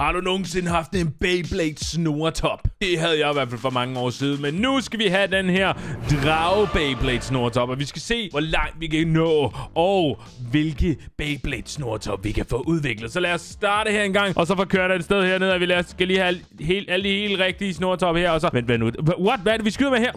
Har du nogensinde haft en Beyblade snoretop? Det havde jeg i hvert fald for mange år siden. Men nu skal vi have den her drage Beyblade snoretop, Og vi skal se, hvor langt vi kan nå. Og hvilke Beyblade snoretop vi kan få udviklet. Så lad os starte her en gang. Og så få kørt et sted hernede. Og vi lader, skal lige have helt, alle de helt rigtige snoretop her. Og så... Vent, vent nu. What? Hvad er det, vi skyder med her?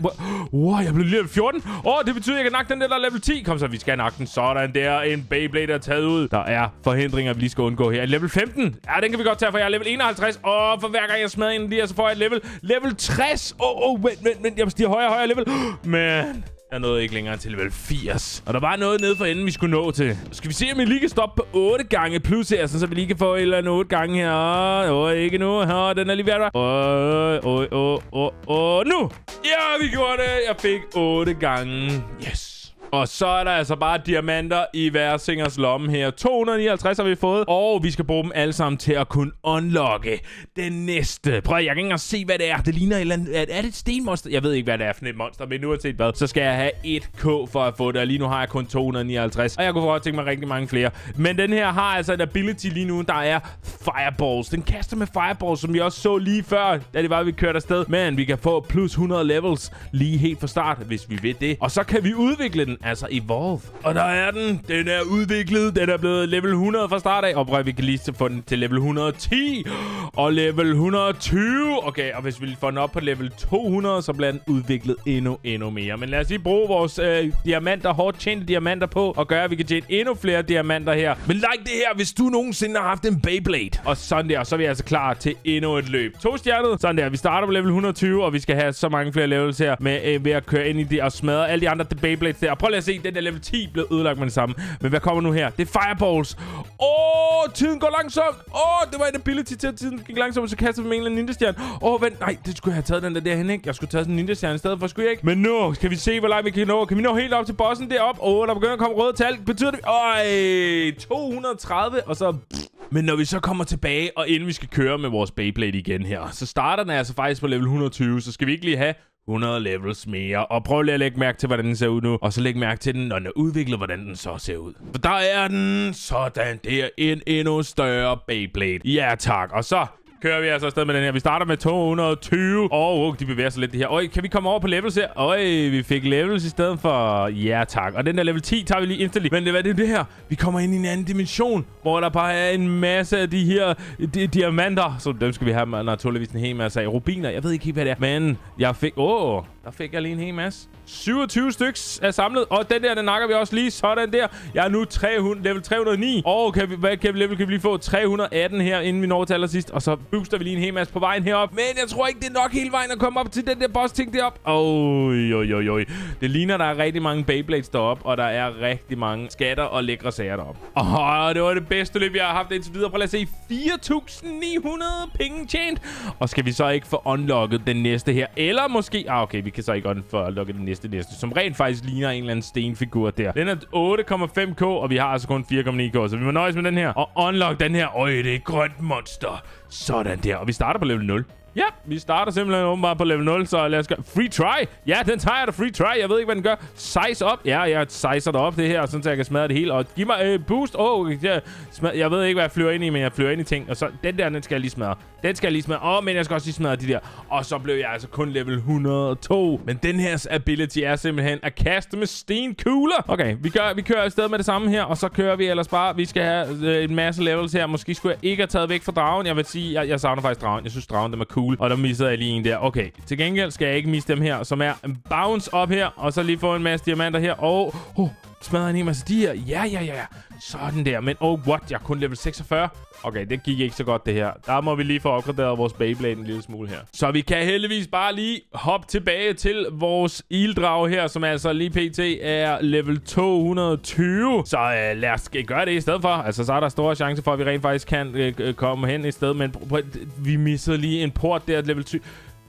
Wow, jeg blev level 14. Åh, oh, det betyder, at jeg kan nakke den der, der level 10. Kom så, vi skal nakke den. Sådan der. En Beyblade er taget ud. Der er forhindringer, vi lige skal undgå her. Level 15. Ja, den kan vi godt tage, for jeg er level 51. Åh, for hver gang jeg smadrer en af de her, så får jeg et level. Level 60. Åh, oh, oh, vent, vent, vent. Jeg stiger højere og højere level. Man. Jeg nåede ikke længere til level 80. Og der var noget nede for enden, vi skulle nå til. Skal vi se, om vi lige kan stoppe på 8 gange plus her, så vi lige kan få et eller andet 8 gange her. Åh, oh, ikke nu. Åh, den er lige ved at Åh, åh, åh, åh, åh, nu! Ja, vi gjorde det. Jeg fik 8 gange. Yes. Og så er der altså bare diamanter i hver singers lomme her. 259 har vi fået, og vi skal bruge dem alle sammen til at kunne unlocke den næste. Prøv, jeg kan ikke engang se, hvad det er. Det ligner et eller andet... Er, er det et stenmonster? Jeg ved ikke, hvad det er for et monster, men nu har set hvad. Så skal jeg have 1k for at få det, og lige nu har jeg kun 259. Og jeg kunne godt tænke mig rigtig mange flere. Men den her har altså en ability lige nu, der er Fireballs. Den kaster med Fireballs, som vi også så lige før, da det var, vi kørte afsted. Men vi kan få plus 100 levels lige helt fra start, hvis vi vil det. Og så kan vi udvikle den altså Evolve. Og der er den. Den er udviklet. Den er blevet level 100 fra start af. Og prøv, vi kan lige få den til level 110. Og level 120. Okay, og hvis vi får den op på level 200, så bliver den udviklet endnu, endnu mere. Men lad os lige bruge vores øh, diamanter, hårdt tjente diamanter på, og gøre, at vi kan tjene endnu flere diamanter her. Men like det her, hvis du nogensinde har haft en Beyblade. Og sådan der, så er vi altså klar til endnu et løb. To stjernet. Sådan der. Vi starter på level 120, og vi skal have så mange flere levels her med øh, ved at køre ind i det og smadre alle de andre Beyblades der. Prøv lige at se, den der level 10 blev ødelagt med det samme. Men hvad kommer nu her? Det er Fireballs. Åh, oh, tiden går langsomt. Åh, oh, det var en ability til, at tiden gik langsomt, så kaster vi med en eller anden ninja-stjerne. Åh, oh, vent, nej, det skulle jeg have taget den der derhen, ikke? Jeg skulle tage sådan en ninja-stjerne i stedet for, skulle jeg ikke? Men nu skal vi se, hvor langt vi kan nå. Kan vi nå helt op til bossen deroppe? Åh, oh, der begynder at komme røde tal. Betyder det... Øj, 230, og så... Men når vi så kommer tilbage, og inden vi skal køre med vores Beyblade igen her, så starter den altså faktisk på level 120, så skal vi ikke lige have 100 levels mere. Og prøv lige at lægge mærke til, hvordan den ser ud nu. Og så læg mærke til den, når den er udviklet, hvordan den så ser ud. For der er den sådan der en endnu større Beyblade. Ja tak. Og så kører vi altså afsted med den her. Vi starter med 220. Åh, oh, oh, de bevæger sig lidt det her. Øj, kan vi komme over på levels her? Øj, vi fik levels i stedet for... Ja, tak. Og den der level 10 tager vi lige instantly. Men hvad det er det her? Vi kommer ind i en anden dimension, hvor der bare er en masse af de her de diamanter. Så dem skal vi have naturligvis en hel masse af. Rubiner, jeg ved ikke helt, hvad det er. Men jeg fik... Åh, oh, der fik jeg lige en hel masse. 27 styks er samlet. Og den der, den nakker vi også lige. Sådan der. Jeg er nu 300, level 309. Og kan vi, hvad kan vi, level kan vi lige få? 318 her, inden vi når til allersidst. Og så booster vi lige en hel masse på vejen herop. Men jeg tror ikke, det er nok hele vejen at komme op til den der boss-ting derop. Oj, oj, oj, oj. Det ligner, der er rigtig mange Beyblades derop, Og der er rigtig mange skatter og lækre sager derop. Åh, det var det bedste løb, jeg har haft indtil videre. Prøv at se. 4.900 penge tjent. Og skal vi så ikke få unlocket den næste her? Eller måske... Ah, okay, vi kan så ikke at logge den næste næste næste, som rent faktisk ligner en eller anden stenfigur der. Den er 8,5k, og vi har altså kun 4,9k, så vi må nøjes med den her. Og unlock den her. Øj, det er et grønt monster. Sådan der. Og vi starter på level 0. Ja, vi starter simpelthen åbenbart på level 0, så lad os gøre... Free try! Ja, den tager jeg da free try. Jeg ved ikke, hvad den gør. Size op. Ja, jeg sizer dig op, det her, sådan så jeg kan smadre det hele. Og giv mig øh, boost. Åh, oh, jeg, jeg ved ikke, hvad jeg flyver ind i, men jeg flyver ind i ting. Og så den der, den skal jeg lige smadre. Den skal jeg lige smadre. Åh, oh, men jeg skal også lige smadre de der. Og så blev jeg altså kun level 102. Men den her ability er simpelthen at kaste med stenkugler. Okay, vi, gør, vi kører afsted med det samme her, og så kører vi ellers bare. Vi skal have øh, en masse levels her. Måske skulle jeg ikke have taget væk fra dragen. Jeg vil sige, jeg, jeg savner faktisk dragen. Jeg synes, dragen den er cool. Og der missede jeg lige en der. Okay, til gengæld skal jeg ikke miste dem her, som er en bounce op her. Og så lige få en masse diamanter her. Og oh, smadrer en hel masse de her. Ja, ja, ja. Sådan der. Men oh, what? Jeg er kun level 46. Okay, det gik ikke så godt, det her. Der må vi lige få opgraderet vores Beyblade en lille smule her. Så vi kan heldigvis bare lige hoppe tilbage til vores ilddrag her, som altså lige pt. er level 220. Så øh, lad os gøre det i stedet for. Altså, så er der store chance for, at vi rent faktisk kan øh, øh komme hen i stedet. Men vi missede lige en port der, level 20.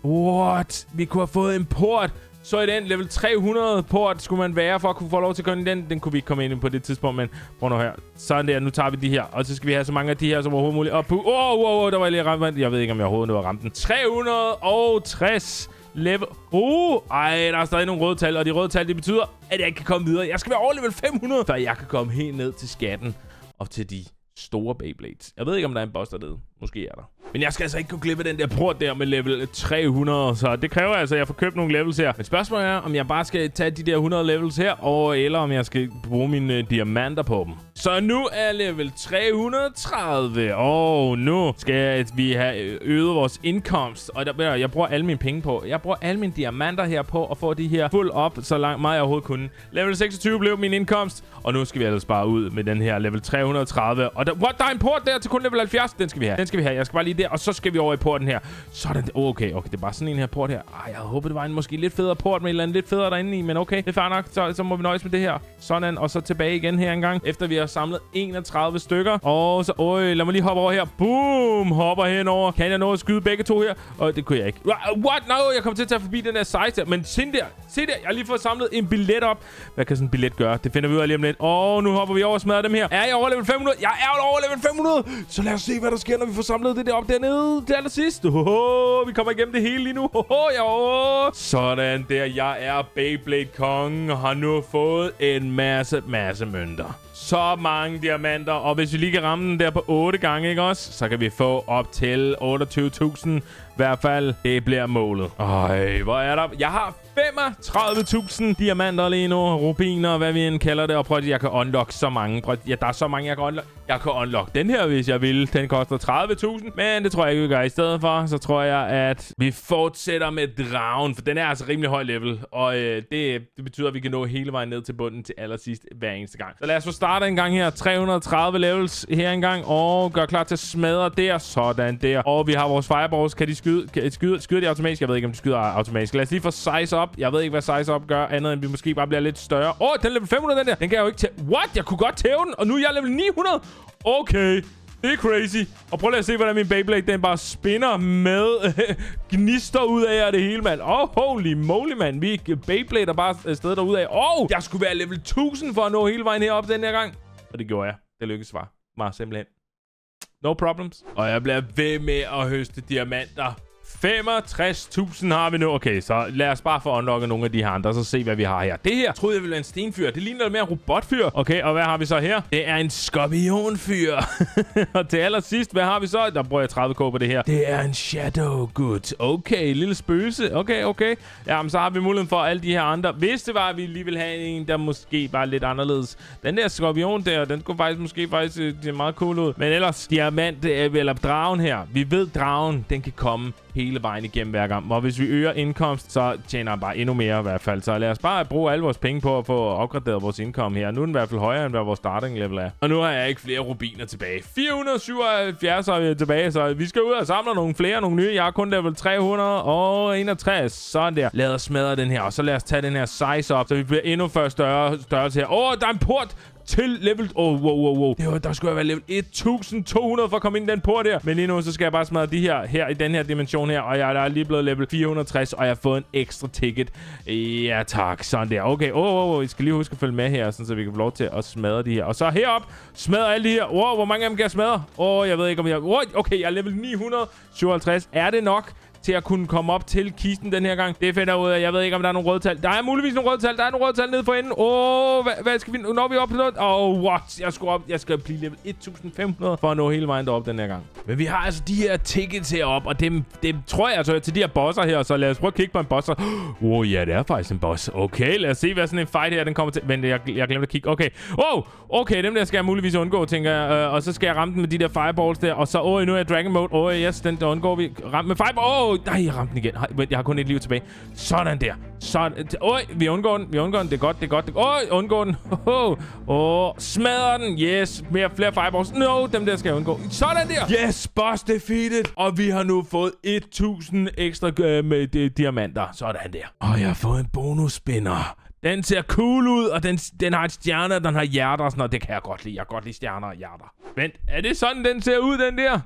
What? Vi kunne have fået en port så i den level 300 på, at skulle man være for at kunne få lov til at komme den. Den kunne vi ikke komme ind på det tidspunkt, men prøv nu her. Sådan der, nu tager vi de her. Og så skal vi have så mange af de her som overhovedet muligt. Og på, oh, oh, oh, der var jeg lige ramt. Jeg ved ikke, om jeg overhovedet nåede at ramt den. 360 level. Uh, ej, der er stadig nogle røde tal, og de røde tal, det betyder, at jeg ikke kan komme videre. Jeg skal være over level 500, før jeg kan komme helt ned til skatten og til de store Beyblades. Jeg ved ikke, om der er en boss dernede. Måske er der. Men jeg skal altså ikke gå glip af den der port der med level 300, så det kræver altså, at jeg får købt nogle levels her. Men spørgsmålet er, om jeg bare skal tage de der 100 levels her, og eller om jeg skal bruge mine øh, diamanter på dem. Så nu er level 330, og nu skal vi have øh, øget vores indkomst. Og der, jeg bruger alle mine penge på. Jeg bruger alle mine diamanter her på at få de her fuld op, så langt meget jeg overhovedet kunne. Level 26 blev min indkomst, og nu skal vi altså bare ud med den her level 330. Og der, what, der er en port der til kun level 70. Den skal vi have. Den skal vi have. Jeg skal bare lige der, og så skal vi over i porten her. Sådan. Okay, okay, det er bare sådan en her port her. Ej, jeg håber, det var en måske lidt federe port med et eller andet lidt federe derinde i, men okay, det er fair nok. Så, så må vi nøjes med det her. Sådan, og så tilbage igen her en gang, efter vi har samlet 31 stykker. Og så, øj, lad mig lige hoppe over her. Boom, hopper henover. Kan jeg nå at skyde begge to her? Og det kunne jeg ikke. What? No, jeg kommer til at tage forbi den der size der. Men se der, se der, jeg har lige fået samlet en billet op. Hvad kan sådan en billet gøre? Det finder vi ud af lige om lidt. Og nu hopper vi over og smadrer dem her. Er jeg over level 500? Jeg er over level 500! Så lad os se, hvad der sker, når vi får samlet det der op dernede til allersidst. Oh, vi kommer igennem det hele lige nu. Oh, ja, oh. Sådan der. Jeg er Beyblade Kong og har nu fået en masse, masse mønter så mange diamanter. Og hvis vi lige kan ramme den der på 8 gange, ikke også? Så kan vi få op til 28.000. I hvert fald, det bliver målet. Øj, hvor er der... Jeg har 35.000 diamanter lige nu. Rubiner, hvad vi end kalder det. Og prøv at jeg kan unlock så mange. Prøv at, ja, der er så mange, jeg kan unlock. Jeg kan unlock den her, hvis jeg vil. Den koster 30.000. Men det tror jeg ikke, vi gør i stedet for. Så tror jeg, at vi fortsætter med dragen. For den er altså rimelig høj level. Og øh, det, det betyder, at vi kan nå hele vejen ned til bunden til allersidst hver eneste gang. Så lad os få starter en gang her. 330 levels her en gang. Og gør klar til at smadre der. Sådan der. Og vi har vores fireballs. Kan de skyde? Kan, skyde, Skyder de automatisk? Jeg ved ikke, om de skyder automatisk. Lad os lige få size up. Jeg ved ikke, hvad size up gør, andet end vi måske bare bliver lidt større. Åh, oh, den er level 500, den der. Den kan jeg jo ikke tæve. What? Jeg kunne godt tæve den, og nu er jeg level 900. Okay. Det er crazy. Og prøv lige at se, hvordan min Beyblade, den bare spinner med gnister ud af det hele, mand. Oh, holy moly, mand. Vi Beyblade er bare afsted derude af. Åh, oh, jeg skulle være level 1000 for at nå hele vejen herop den her gang. Og det gjorde jeg. Det lykkedes bare. Meget simpelthen. No problems. Og jeg bliver ved med at høste diamanter. 65.000 har vi nu. Okay, så lad os bare få unlocket nogle af de her andre, så se, hvad vi har her. Det her troede jeg ville være en stenfyr. Det ligner lidt mere en robotfyr. Okay, og hvad har vi så her? Det er en skorpionfyr. og til allersidst, hvad har vi så? Der bruger jeg 30k på det her. Det er en shadow good. Okay, lille spøgelse. Okay, okay. Jamen, så har vi muligheden for alle de her andre. Hvis det var, at vi lige ville have en, der måske var lidt anderledes. Den der skorpion der, den kunne faktisk måske faktisk øh, det er meget cool ud. Men ellers, diamant, øh, eller dragen her. Vi ved, dragen, den kan komme hele vejen igennem hver gang. Og hvis vi øger indkomst, så tjener han bare endnu mere i hvert fald. Så lad os bare bruge alle vores penge på at få opgraderet vores indkomst her. Nu er den i hvert fald højere, end hvad vores starting level er. Og nu har jeg ikke flere rubiner tilbage. 477 har vi tilbage, så vi skal ud og samle nogle flere, nogle nye. Jeg har kun level 361. Sådan der. Lad os smadre den her, og så lad os tage den her size op, så vi bliver endnu før større størrelse her. Åh, oh, der er en port til level... Oh, wow, wow, wow. Det var, der skulle jeg være level 1200 for at komme ind i den port her. Men lige nu, så skal jeg bare smadre de her, her i den her dimension her. Og jeg er lige blevet level 460, og jeg har fået en ekstra ticket. Ja, tak. Sådan der. Okay, oh, oh, oh. I skal lige huske at følge med her, sådan, så vi kan få lov til at smadre de her. Og så herop, smadre alle de her. Wow, hvor mange af dem kan jeg smadre? Åh, oh, jeg ved ikke, om jeg... Oh, okay, jeg er level 957. Er det nok? Til at kunne komme op til kisten den her gang. Det finder ud af. Jeg ved ikke, om der er nogle røde tal. Der er muligvis nogle røde tal. Der er nogle røde tal nede for enden. Åh, oh, hvad, hvad, skal vi... Når vi op på noget? Åh, oh, what? Jeg skal op. Jeg skal blive level 1500 for at nå hele vejen derop den her gang. Men vi har altså de her tickets herop, og dem, dem tror jeg altså til de her bosser her. Så lad os prøve at kigge på en bosser. Åh, oh, ja, det er faktisk en boss. Okay, lad os se, hvad sådan en fight her, den kommer til. Vent, jeg, jeg glemte at kigge. Okay. Oh, okay, dem der skal jeg muligvis undgå, tænker jeg. Uh, og så skal jeg ramme den med de der fireballs der. Og så, åh, oh, nu er jeg dragon mode. Åh, oh, yes, den der undgår vi. Ramme med fireball. Åh, oh, nej, jeg ramte den igen igen. Jeg har kun et liv tilbage. Sådan der. Sådan. Oj, vi undgår den. Vi undgår den. Det er godt, det er godt. Er... Oj, undgår den. Åh, oh, smadrer den. Yes. Mere, flere fireballs. No, dem der skal jeg undgå. Sådan der. Yes, boss defeated. Og vi har nu fået 1000 ekstra øh, med de, diamanter. Sådan der. Og jeg har fået en bonusspinner. Den ser cool ud, og den, den har et stjerne, og den har hjerter og sådan noget. Det kan jeg godt lide. Jeg kan godt lide stjerner og hjerter. Vent, er det sådan, den ser ud, den der?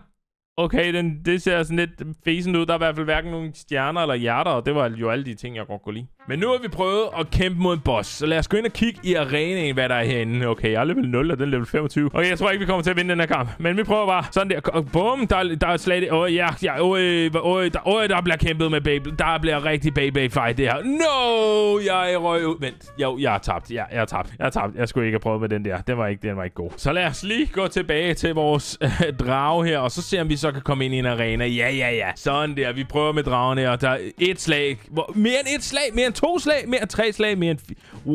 Okay, den, det ser sådan lidt fesen ud. Der er i hvert fald hverken nogen stjerner eller hjerter, og det var jo alle de ting, jeg godt kunne lide. Men nu har vi prøvet at kæmpe mod en boss, så lad os gå ind og kigge i arenaen, hvad der er herinde. Okay, jeg er level 0, og den er level 25. Okay, jeg tror ikke, vi kommer til at vinde den her kamp. Men vi prøver bare. Sådan der. Bum, der, der er slag. Åh, oh, ja, ja. Åh, oh, der, oh, der bliver kæmpet med baby. Der bliver rigtig baby fight, det her. No, jeg røg ud. Vent, jo, jeg har tabt. Ja, jeg har tabt. Jeg har tabt. Jeg skulle ikke have prøvet med den der. Den var ikke, den var ikke god. Så lad os lige gå tilbage til vores øh, drage her, og så se, om vi så kan komme ind i en arena. Ja, ja, ja. Sådan der. Vi prøver med dragen her. Der er et slag. Mere end et slag. Mere end to slag. Mere end tre slag. Mere end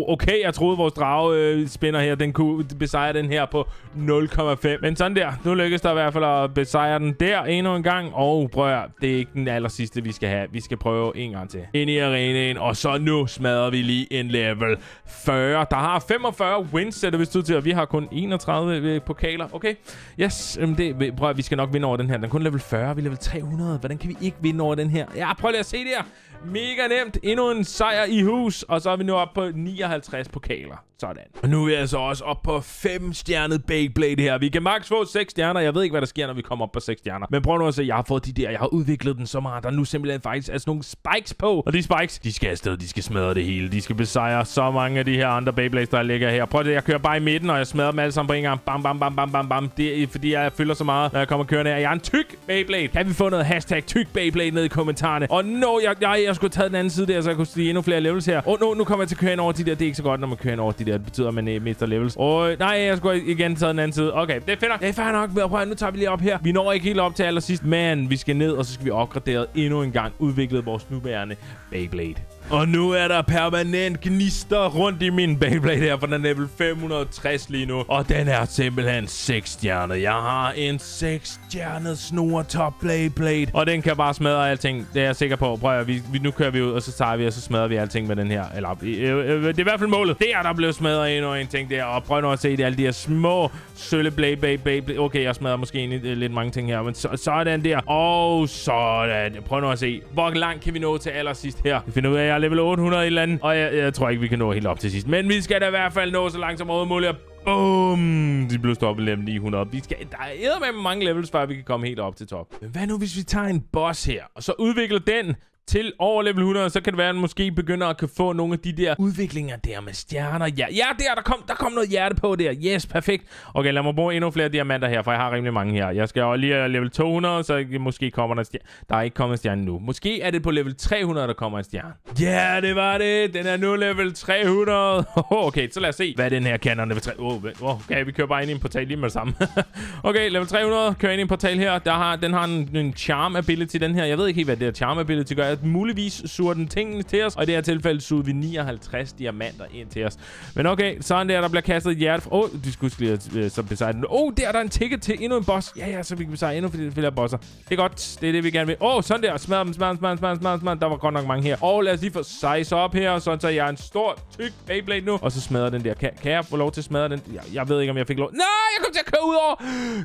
Okay, jeg troede, vores drage øh, spinner her, den kunne besejre den her på 0,5. Men sådan der. Nu lykkedes der i hvert fald at besejre den der endnu en gang. Og prøv at, det er ikke den aller sidste, vi skal have. Vi skal prøve en gang til. Ind i arenaen. Og så nu smadrer vi lige en level 40. Der har 45 wins, sætter vi ud til, og vi har kun 31 øh, pokaler. Okay, yes. Det, prøv at, vi skal nok vinde over den her. Den er kun level 40. Vi er level 300. Hvordan kan vi ikke vinde over den her? Ja, prøv lige at se det her. Mega nemt. Endnu en sejr i hus. Og så er vi nu oppe på 59 pokaler. Sådan. Og nu er vi altså også op på 5 stjernet Beyblade her. Vi kan max få 6 stjerner. Jeg ved ikke, hvad der sker, når vi kommer op på 6 stjerner. Men prøv nu at se, jeg har fået de der. Jeg har udviklet den så meget. Der er nu simpelthen faktisk altså nogle spikes på. Og de spikes, de skal afsted. De skal smadre det hele. De skal besejre så mange af de her andre Beyblades, der ligger her. Prøv det, jeg kører bare i midten, og jeg smadrer dem alle sammen på en gang. Bam, bam, bam, bam, bam, bam. Det er, fordi jeg fylder så meget, når jeg kommer kørende her. Jeg er en tyk Beyblade. Kan vi få noget hashtag tyk Beyblade ned i kommentarerne? Og no, jeg, jeg, jeg skulle tage den anden side der, så jeg kunne stige endnu flere levels her. Og oh, no, nu kommer jeg til at køre ind over de der. Det er ikke så godt, når man kører ind over de der. Det betyder, at man øh, mister levels. Og nej, jeg skulle igen tage den anden side. Okay, det er fedt nok. Det er fair nok. Prøv, nu tager vi lige op her. Vi når ikke helt op til allersidst, men vi skal ned, og så skal vi opgradere endnu en gang. udviklet vores nuværende Beyblade. Og nu er der permanent gnister rundt i min Beyblade her, for den er level 560 lige nu. Og den er simpelthen 6 stjernet. Jeg har en 6 stjernet snor top Beyblade. Og den kan bare smadre alting. Det er jeg sikker på. Prøv at vi, vi, nu kører vi ud, og så tager vi, og så smadrer vi alting med den her. Eller, øh, øh, øh det er i hvert fald målet. Der, der blevet smadret endnu en ting der. Og prøv nu at se det, alle de her små sølle Blade, Blade, Blade. Okay, jeg smadrer måske en, øh, lidt mange ting her, men så, sådan der. Og sådan. Prøv nu at se. Hvor langt kan vi nå til allersidst her? Vi finder ud af, jeg er level 800 eller andet. Og jeg, jeg tror ikke, vi kan nå helt op til sidst. Men vi skal da i hvert fald nå så langt som overhovedet muligt. Boom! De blev stoppet level 900. Vi skal, der er med mange levels, før vi kan komme helt op til top. Men hvad nu, hvis vi tager en boss her, og så udvikler den til over level 100, så kan det være, at man måske begynder at kan få nogle af de der udviklinger der med stjerner. Ja, ja der, der kom, der kom noget hjerte på der. Yes, perfekt. Okay, lad mig bruge endnu flere diamanter her, for jeg har rimelig mange her. Jeg skal jo lige level 200, så måske kommer der stjerne. Der er ikke kommet en stjerne nu. Måske er det på level 300, der kommer en stjerne. Ja, yeah, det var det. Den er nu level 300. okay, så lad os se, hvad den her kan. Level 3. Oh, okay, vi kører bare ind i en portal lige med det samme. okay, level 300. Kører ind i en portal her. Der har, den har en, en charm ability, den her. Jeg ved ikke helt, hvad det her charm ability gør muligvis suger den tingene til os. Og i det her tilfælde sugede vi 59 diamanter ind til os. Men okay, sådan der, der bliver kastet et hjerte. Åh, oh, de skulle lige uh, så besejre den. Åh, oh, der er der en ticket til endnu en boss. Ja, ja, så vi kan besejre endnu flere bosser. Det er godt. Det er det, vi gerne vil. Åh, oh, sådan der. Smadre dem, smadre dem, smadre dem, smadre dem, smadre dem. Der var godt nok mange her. Og lad os lige få size op her, sådan så jeg er en stor, tyk Beyblade nu. Og så smadrer den der. Kan, kan jeg få lov til at smadre den? Jeg, jeg ved ikke, om jeg fik lov. Nej, jeg kom til at køre ud over.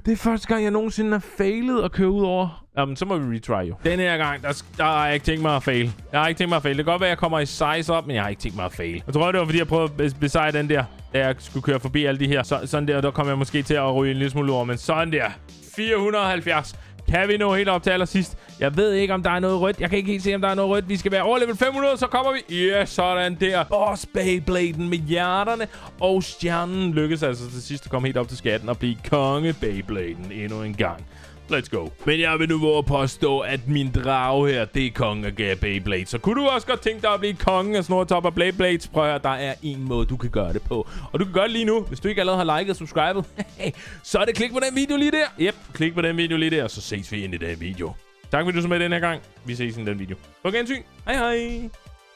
Det er første gang, jeg nogensinde har failet at køre ud over Jamen, så må vi retry jo. Den her gang, der, der har jeg ikke tænkt mig at fail. Jeg har ikke tænkt mig at fail. Det kan godt være, at jeg kommer i size op, men jeg har ikke tænkt mig at fail. Jeg tror, det var, fordi jeg prøvede at besejre den der, da jeg skulle køre forbi alle de her. Så, sådan der, der kommer jeg måske til at ryge en lille smule over. Men sådan der. 470. Kan vi nå helt op til allersidst? Jeg ved ikke, om der er noget rødt. Jeg kan ikke helt se, om der er noget rødt. Vi skal være over level 500, så kommer vi. Yes, sådan der. Boss Beybladen med hjerterne. Og stjernen lykkedes altså til sidst at komme helt op til skatten og blive konge Beybladen endnu en gang. Let's go. Men jeg vil nu våge at påstå, at min drage her, det er kongen af Beyblade. Så kunne du også godt tænke dig at blive kongen af Snortop og Beyblades? Prøv at der er en måde, du kan gøre det på. Og du kan gøre det lige nu, hvis du ikke allerede har liket og subscribet. så er det klik på den video lige der. Yep, klik på den video lige der, så ses vi ind i den video. Tak fordi du så med den her gang. Vi ses i den video. På gensyn. Hej hej.